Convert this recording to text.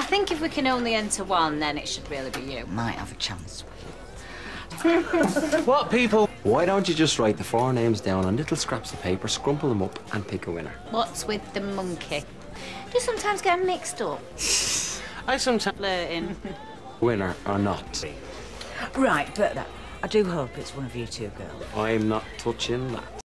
I think if we can only enter one, then it should really be you. Might have a chance. What people? Why don't you just write the four names down on little scraps of paper, scrumple them up, and pick a winner? What's with the monkey? Do you sometimes get mixed up? I sometimes. Flirting. Winner or not? Right, but that, I do hope it's one of you two girls. I'm not touching that.